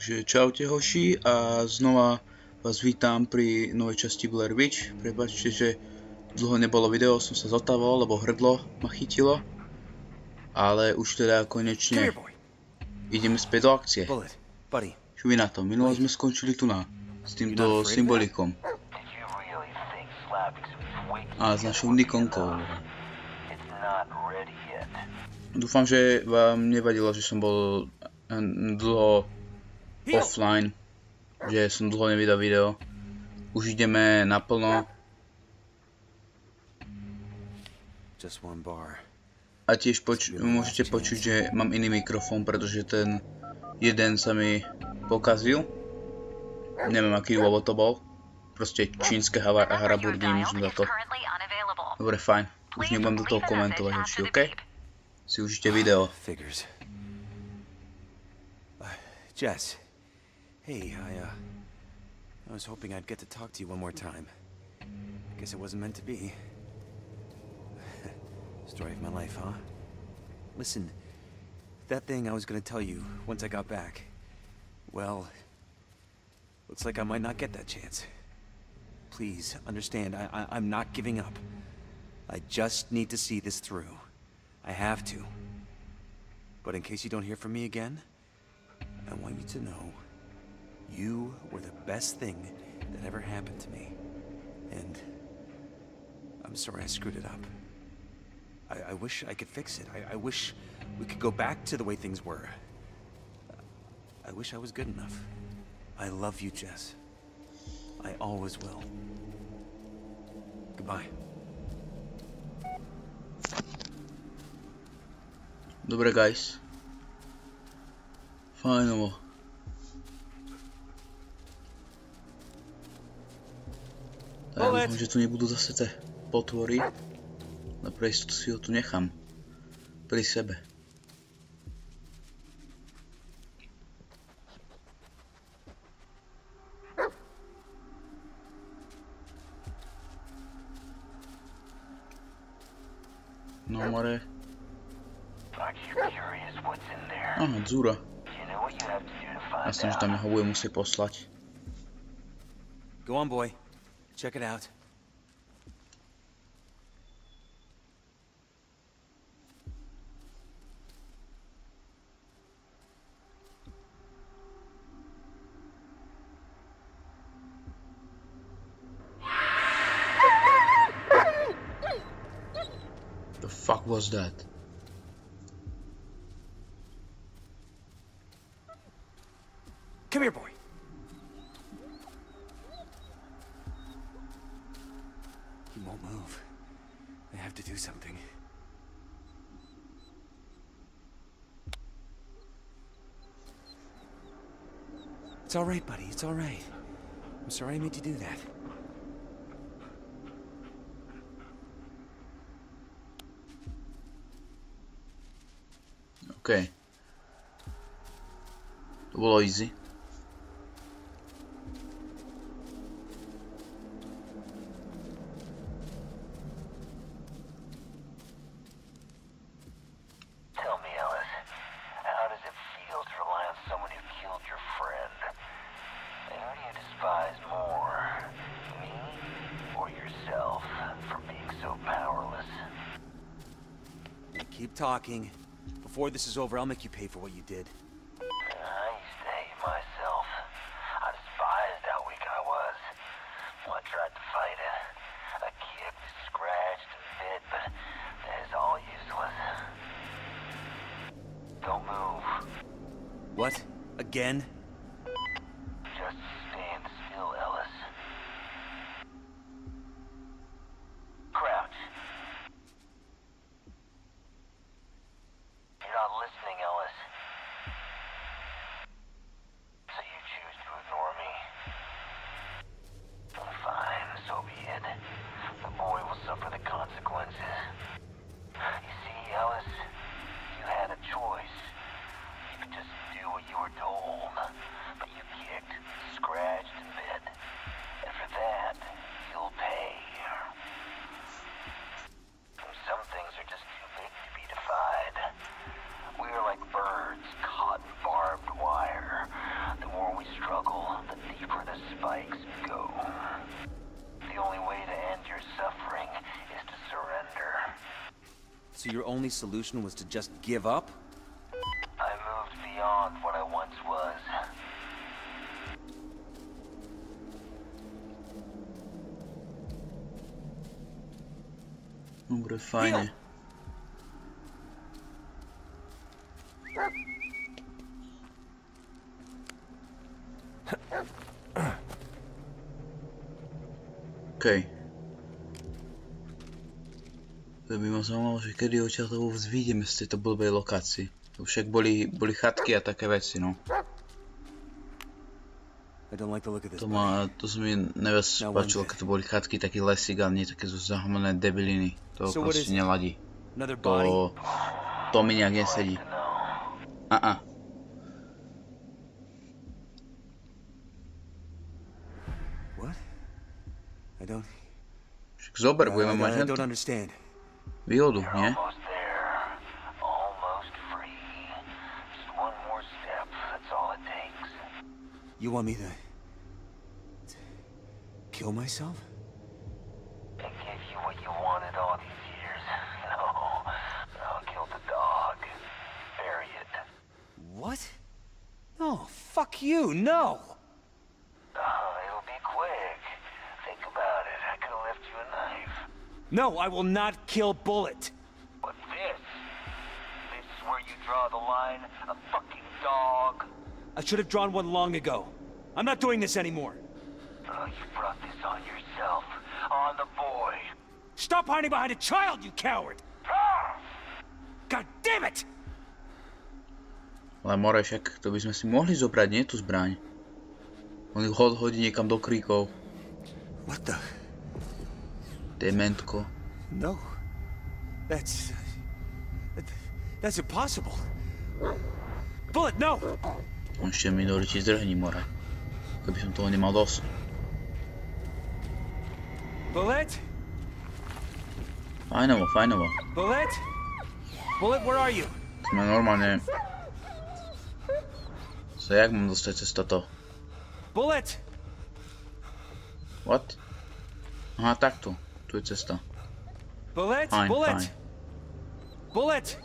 Takže čaute hoši a znova vás vítam pri novej časti Blair Witch. Prepačte, že dlho nebolo video, som sa zotával, lebo hrdlo ma chytilo. Ale už teda konečne ideme späť do akcie. Čo vy na to? Minulo sme skončili tu na s týmto symbolikom. A s našou Nikonkou. Dúfam, že vám nevadilo, že som bol dlho offline, že som dlho nevydal video. Už ideme naplno. A tiež poč môžete počuť, že mám iný mikrofón, pretože ten jeden sa mi pokazil. Neviem, aký dôvod to bol. Proste čínske haraburdy, možno za to. Dobre, fajn. Už nebudem do toho komentovať, ešte, OK? Si užite video. Jess. Hey, I, uh... I was hoping I'd get to talk to you one more time. Guess it wasn't meant to be. Story of my life, huh? Listen, that thing I was gonna tell you once I got back... Well... Looks like I might not get that chance. Please, understand, I, I I'm not giving up. I just need to see this through. I have to. But in case you don't hear from me again... I want you to know you were the best thing that ever happened to me. And I'm sorry I screwed it up. I, I wish I could fix it. I, I wish we could go back to the way things were. I wish I was good enough. I love you, Jess. I always will. Goodbye. Dobre, guys. Fajnovo. Ja dúfam, že tu nebudú zase tie potvory. Na pre istotu si ho tu nechám. Pri sebe. No more. Aha, dzúra. Jasne, že tam ho bude musieť poslať. Go on, boy. Check it out. The fuck was that? It's all right, buddy. It's all right. I'm sorry I made you do that. OK. To bolo easy. Tell me, Ellis, how does it feel to rely on someone who killed your friend? And who do you despise more, me or yourself, for being so powerless? Keep talking. Before this is over, I'll make you pay for what you did. I hate myself. I despised how weak I was. I tried to fight it. I kicked, scratched, and bit, but that is all useless. Don't move. What? Again? Just stand still, Ellis. Crouch. You're not listening, Ellis. So you choose to ignore me. Fine, so be it. The boy will suffer the consequences. You see, Ellis, you had a choice. You could just do what you were told. the spikes go. The only way to end your suffering is to surrender. So your only solution was to just give up? I moved beyond what I once was. Dobre, fajne. Zaujímalo, že kedy odtiaľ to vôbec vyjdeme z tejto blbej lokácii. To však boli, boli chatky a také veci, no. To ma, to sa mi najviac páčilo, keď to boli chatky, taký lesík, ale nie také zo zahmlené debiliny. To So proste neladí. To, to mi nejak nesedí. A a. Však zober, budeme mať I, I len don't understand. výhodu, You're nie? almost there. Almost free. Just one more step. That's all it takes. You want me to... to kill myself? I gave you what you wanted all these years. No. I'll kill the dog. Bury it. What? No, fuck you, no! Uh, it'll be quick. Think about it. I could have left you a knife. No, I will not kill Bullet. But this? This is where you draw the line? A fucking dog? I should have drawn one long ago. I'm not doing this anymore. Oh, you brought this on yourself. On the boy. Stop hiding behind a child, you coward! God damn it! Ale more, však to by sme si mohli zobrať, nie tú zbraň. On ju hodí niekam do kríkov. What the? Dementko. No. That's... that- That's impossible. Bullet, no! On ešte mi ti zdrhní, more. Keby som toho nemal dosť. Bullet? Fajnovo, fajnovo. Bullet? Bullet, where are you? Sme normálne... So jak mám dostať cez toto? Bullet! What? Aha, takto. Tu je cesta. Bullet? Fine, Bullet! fine. Bullet!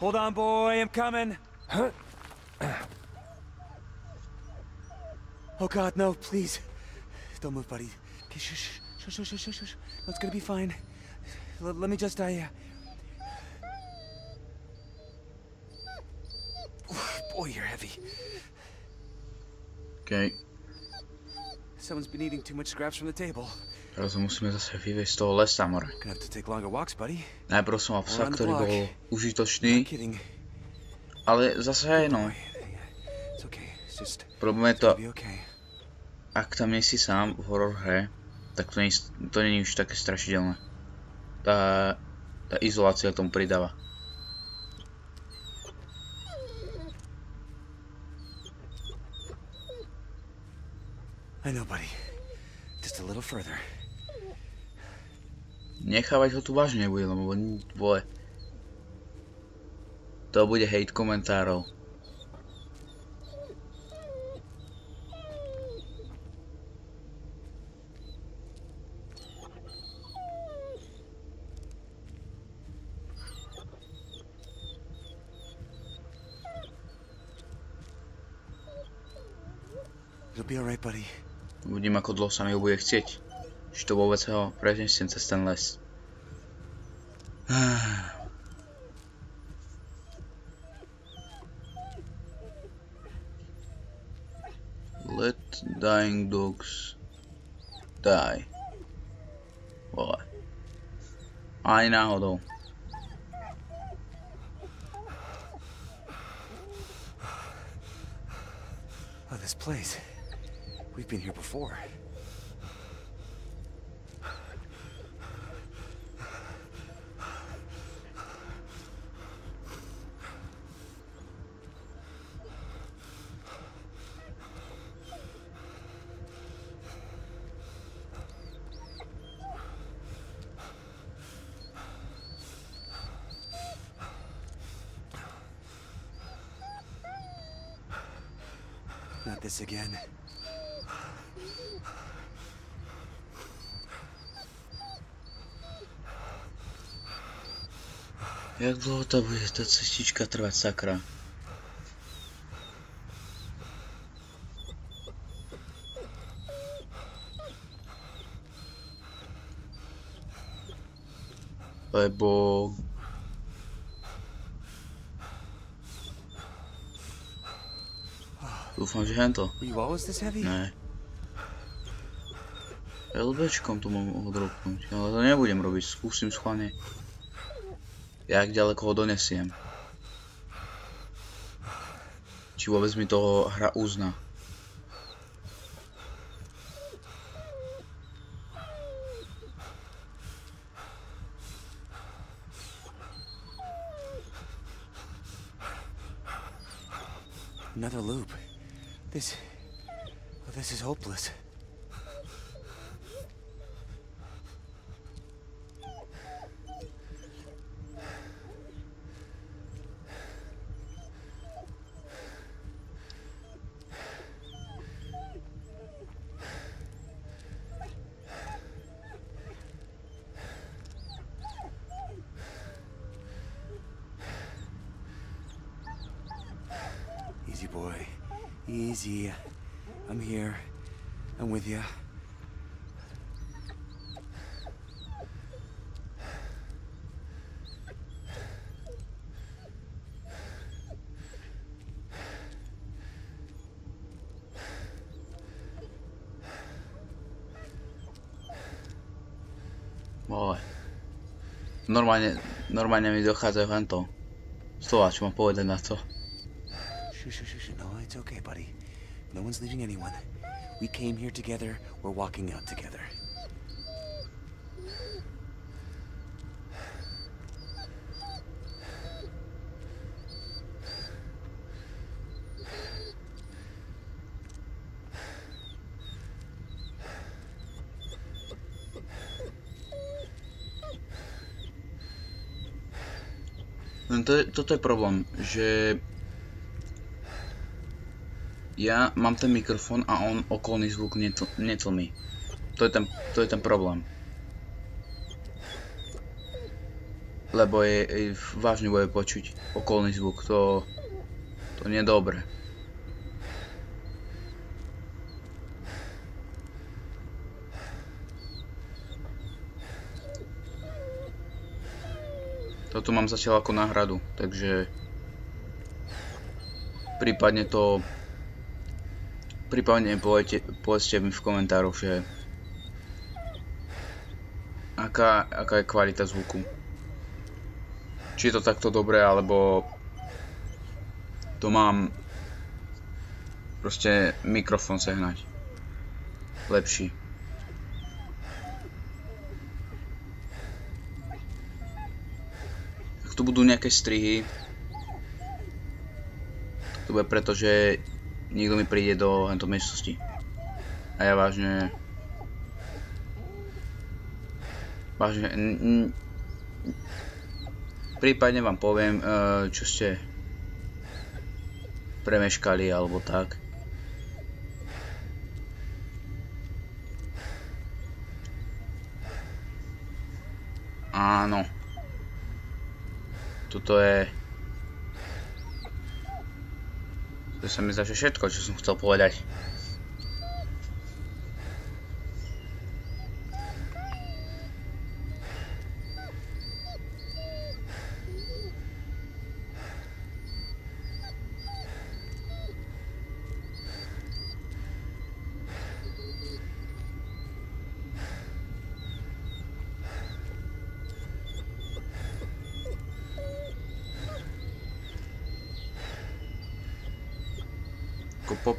Hold on, boy, I'm coming. Huh? Oh God, no, please. Don't move, buddy. Okay, shush, shush, shush, shush, shush. No, it's gonna be fine. Let, let me just, I, uh... Boy, you're heavy. OK. Someone's been eating too much scraps from the table. Teraz musíme zase vyviesť z toho lesa, more. Gonna have to take longer walks, buddy. Najprv som mal psa, ktorý bol užitočný, kidding. ale zase aj no. Problém je to, ak tam nie si sám v horor hre, tak to, nie, to nie je už také strašidelné. Tá, tá izolácia tomu pridáva. I know, buddy. Just a little further. Nechávať ho tu vážne nebude, lebo vole. To bude hate komentárov. It'll be alright, buddy. Uvidím, ako dlho sa mi ho bude chcieť. Či to vôbec ho prenesiem cez ten les. Let dying dogs die. Vole. Ani náhodou. Oh, this place. We've been here before. Not this again. Jak dlho to bude tá cestička trvať, sakra? Lebo... Dúfam, že hento. Were you always this heavy? Ne. LBčkom to mohol dropnúť, ale to nebudem robiť, skúsim schválne. Jak ďaleko ho donesiem. Či vôbec mi toho hra uzná. Another loop. This... Well, this is hopeless. Boy. Easy. I'm here. I'm with you. Vole. Normálne, normálne mi dochádzajú hento. Slova, čo mám povedať na to. No, it's okay, buddy. No one's leaving anyone. We came here together. We're walking out together. Len to toto je problém, že ja mám ten mikrofón a on okolný zvuk netl netlmí. To je ten, to je ten problém. Lebo je, je vážne bude počuť okolný zvuk, to, to nie je dobré. Toto mám zatiaľ ako náhradu, takže prípadne to prípadne povedzte, mi v komentároch, že aká, aká je kvalita zvuku. Či je to takto dobré, alebo to mám proste mikrofón sehnať. Lepší. Ak tu budú nejaké strihy, to bude preto, že niekto mi príde do tejto miestnosti. A ja vážne... Vážne... Prípadne vám poviem, eh, čo ste premeškali alebo tak. Áno. Tuto je... To sa mi že všetko, čo som chcel povedať.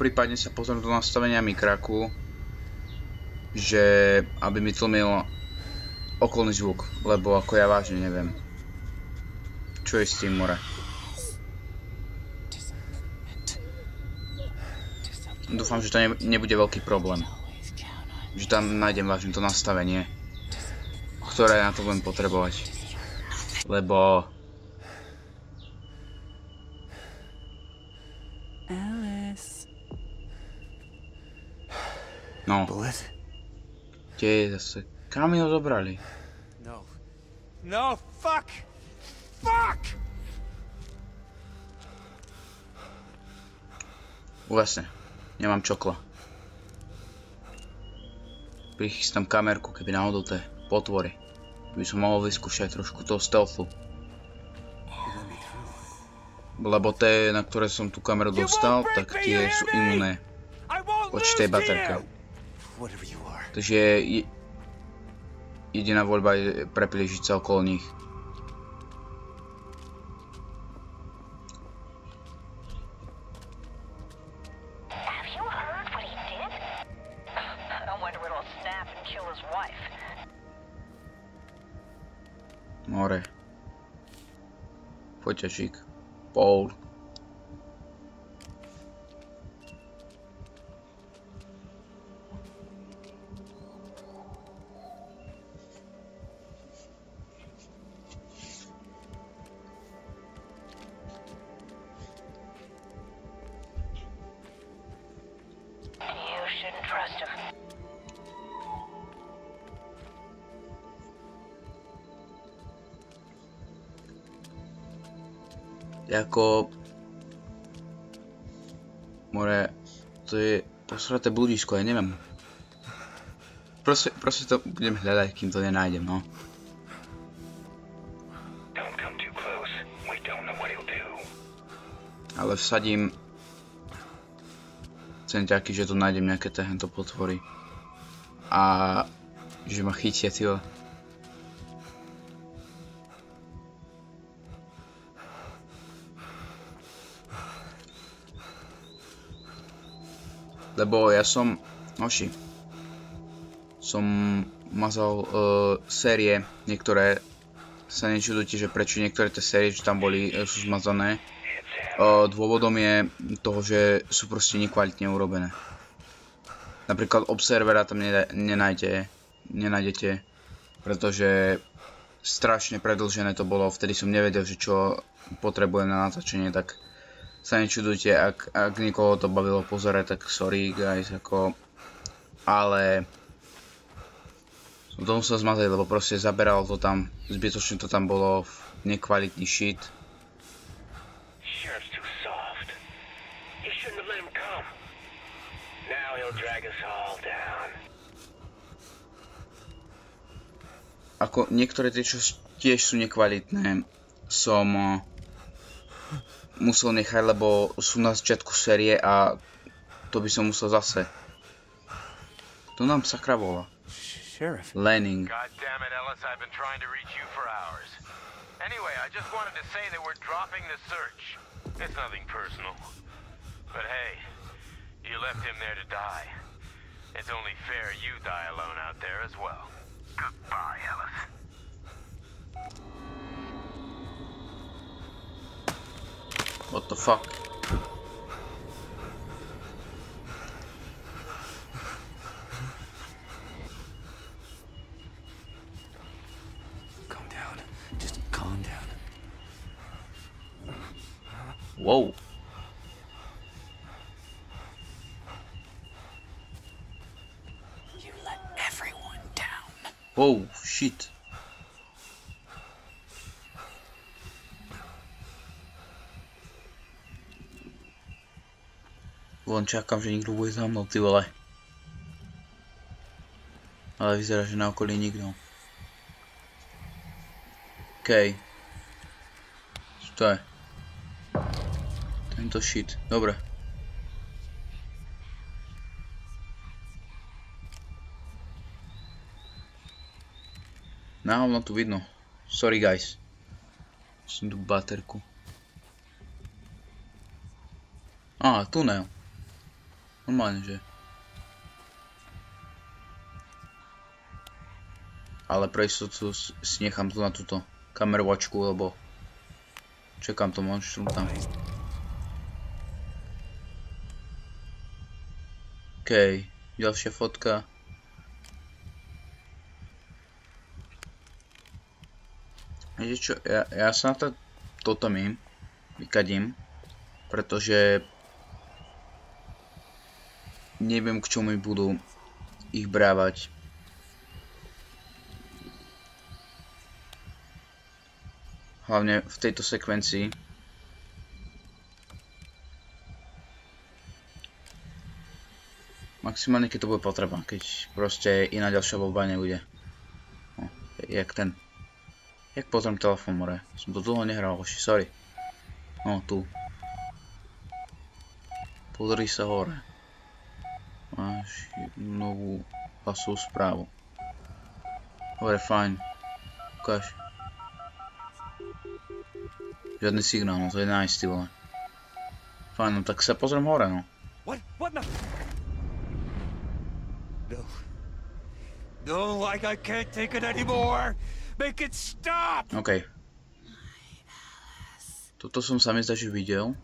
Ako poprípadne sa pozriem do nastavenia mikraku, že aby mi tlmil okolný zvuk, lebo ako ja vážne neviem. Čo je s tým more? Dúfam, že to ne- nebude veľký problém. Že tam nájdem vážne to nastavenie, ktoré na to budem potrebovať. Lebo No, kde je zase? Kam ho zobrali? No. No, fuck! Fuck! Vlastne, nemám čokla. Prichystám kamerku, keby náhodou tie potvory. By som mohol vyskúšať trošku toho stealthu. Lebo tie, na ktoré som tú kameru dostal, tak tie sú imuné I won't Takže je, jediná voľba je prepliežiť sa okolo nich. Have you heard Jako... More, to je to sraté bludisko, ja neviem. Proste, proste to budem hľadať, kým to nenájdem, no. Ale vsadím... Centiaky, že tu nájdem nejaké takéto potvory. A... Že ma chytia, tyjo. Lebo ja som... Oši. Som mazal uh, série, niektoré sa nečudujte, že prečo niektoré tie série, čo tam boli, e, sú zmazané. Uh, dôvodom je toho, že sú proste nekvalitne urobené. Napríklad Observera tam nenájdete, nenájdete, pretože strašne predlžené to bolo, vtedy som nevedel, že čo potrebujem na natáčanie, tak sa nečudujte, ak, ak niekoho to bavilo pozerať, tak sorry guys, ako... Ale... Som to musel zmazať, lebo proste zaberalo to tam, zbytočne to tam bolo nekvalitný shit. Ako niektoré tie, čo tiež sú nekvalitné, som eh, musel nechať, lebo sú na začiatku série a to by som musel zase. To nám sakra volá. Sheriff. Lanning. God damn it, Ellis, I've been trying to reach you for hours. Anyway, I just wanted to say that we're dropping the search. It's nothing personal. But hey, you left him there to die. It's only fair you die alone out there as well. Goodbye, Ellis. What the fuck? Calm down. Just calm down. Wow. You let everyone down. Wow, shit. Len čakám, že niekto bude za mnou, ty vole. Ale vyzerá, že na okolí nikto. OK. Čo to je? Tento shit. Dobre. Na hovno tu vidno. Sorry guys. Som tu baterku. Á, tunel. Normálne, že. Ale pre istotu si nechám tu na túto kamerovačku, lebo čekám to monštrum tam. OK, ďalšia fotka. Viete čo, ja, sa na to, toto mím, vykadím, pretože neviem k čomu budú ich brávať. Hlavne v tejto sekvencii. Maximálne keď to bude potreba, keď proste iná ďalšia voľba nebude. No, jak ten. Jak pozriem telefón, more. Som to dlho nehral, hoši, sorry. No, tu. Pozri sa hore. Novú hlasovú správu. Dobre, fajn. Ukáž. Žiadny signál, no to je nice, ty vole. Fajn, no tak sa pozriem hore, no. What? No. No, like I can't take it anymore. Make it stop. OK. Toto som sa mi zdá, že videl.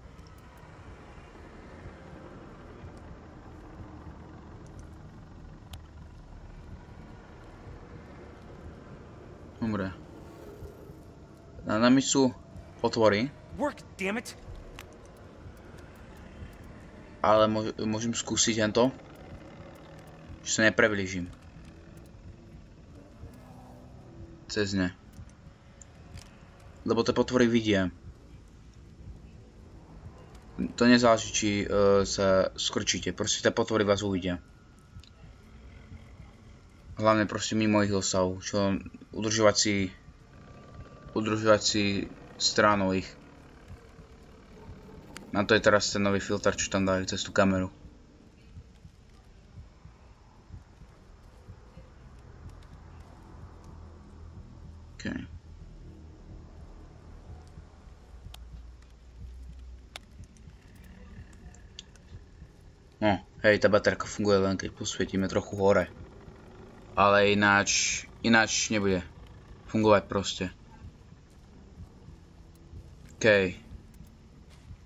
Dobre. Na nami sú otvory, ale môž- môžem skúsiť tento. Že sa nepreblížim. Cez ne. Lebo tie potvory vidia. To nezáleží, či uh, sa skrčíte. Proste tie potvory vás uvidia. Hlavne proste mimo ich dosahu. Čo udržovať si... Udržovať si stranou ich. Na to je teraz ten nový filter, čo tam dali cez tú kameru. No, hej, tá baterka funguje len keď posvietime trochu hore. Ale ináč, ináč nebude fungovať proste. OK.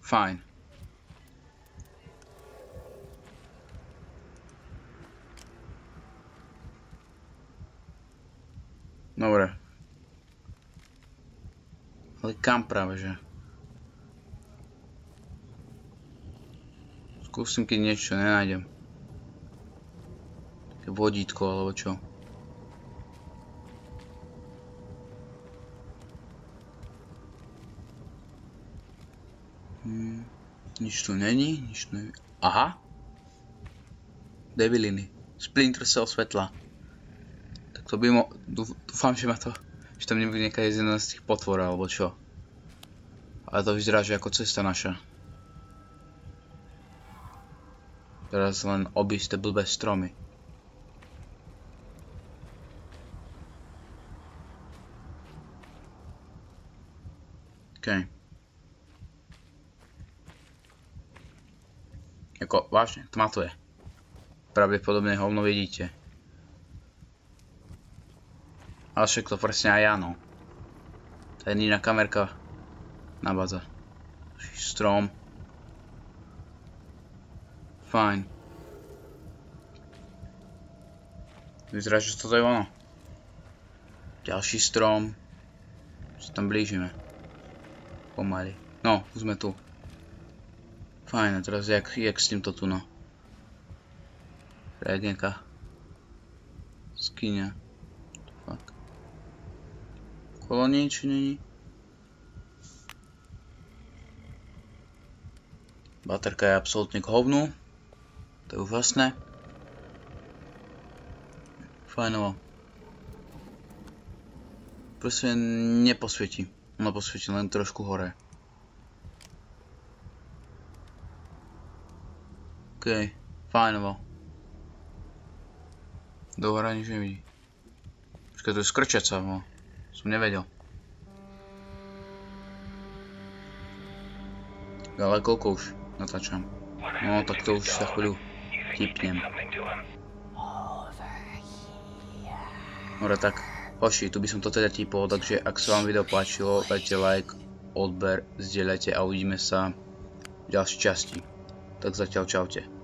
Fajn. Dobre. Ale kam práve, že? Skúsim, keď niečo nenájdem. Také vodítko, alebo čo. Nič tu není, nič tu není. Aha. Deviliny. Splinter cell svetla. Tak to by mo... dú- Dúfam, že ma to... Že tam nebude nejaká jedna z tých potvor, alebo čo. Ale to vyzerá, že ako cesta naša. Teraz len obísť tie blbé stromy. OK. Jako, vážne, tma to je. Pravdepodobne hovno vidíte. Ale však to presne aj ja, no. Tá je iná kamerka nabádza. Strom. Fajn. Vyzerá, že toto je ono. Ďalší strom. Sa tam blížime. Pomaly. No, už sme tu. Fajn, a teraz jak, jak s týmto tu, no. Red nejaká skinia. Fuck. Kolo nie, či není? Baterka je absolútne k hovnu. To je úžasné. Fajnovo. Proste neposvieti. Ono posvieti len trošku hore. OK, fajnovo. Do hora nič nevidí. Počkaj, to je skrčaca, no. Som nevedel. Ale koľko už natáčam? No, tak to už sa chvíľu tipnem. Dobre, tak, hoši, tu by som to teda tipol, takže ak sa vám video páčilo, dajte like, odber, zdieľajte a uvidíme sa v ďalšej časti. Tak zatiaľ čaute.